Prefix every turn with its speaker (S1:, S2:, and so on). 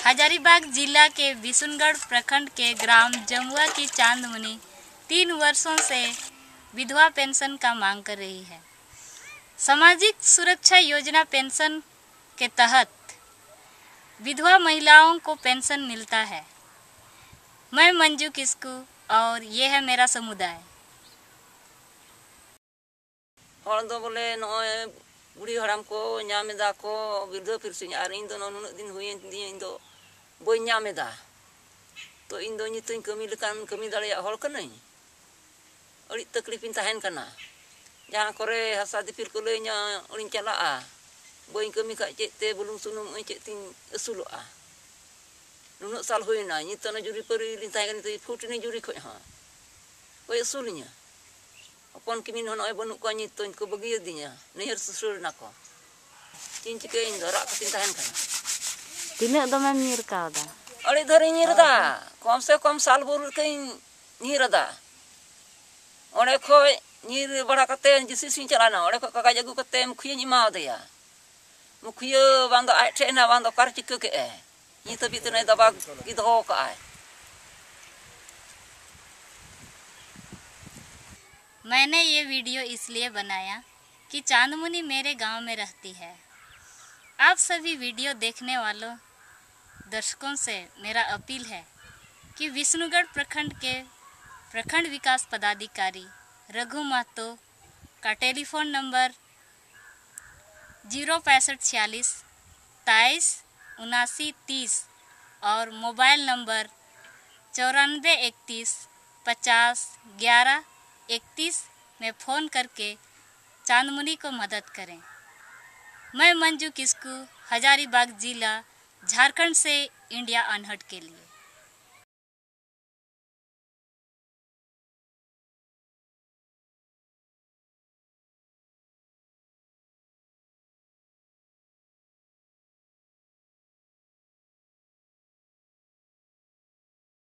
S1: हजारीबाग जिला के बिशुनगढ़ प्रखंड के ग्राम जमुआ की चांदमुनी तीन वर्षों से विधवा पेंशन का मांग कर रही है। सामाजिक सुरक्षा योजना पेंशन के तहत विधवा महिलाओं को पेंशन मिलता है। मैं मंजू किस्कू और ये है मेरा समुदाय।
S2: हर दो बोले बुढ़ी हड़ाम को नामेदा को वृद्ध पेंशन और इन दो नुन दिन हुई इन दो boi nyameda. To indo ni tuin kami lekan kami dala ya hol kenai oli teklipin tahen kana. Jaha kore hasa di pir kule nya olin cala a boi kami kak cek sunung bulung sunum e cek ting esulu a nuno sal hoi na ni tana juri peri lintai kani tei putri ni juri kok ha. Kimi nono e bonu kwa nyitun ko bagi yadinya, nihir susur nako. Cincike indo rak kesintahan kana. तीना दमे मीर कम से कम साल भर के बड़ा कते जिसी सिं मुखिया निमा के ये तो दो
S1: मैंने ये वीडियो इसलिए बनाया कि चांदमुनी मेरे गाँव में रहती है। आप सभी वीडियो देखने वालों दर्शकों से मेरा अपील है कि विष्णुगढ़ प्रखंड के प्रखंड विकास पदाधिकारी रघु महतो का टेलीफोन नंबर ज़ीरो पैंसठ छियालीस तेईस उनासी, तीस और मोबाइल नंबर चौरानवे इकतीस, पचास, ग्यारह, इकतीस में फ़ोन करके चांदमुनी को मदद करें। मैं मंजू किस्कू, हजारीबाग ज़िला झारखंड से इंडिया अनहट के लिए।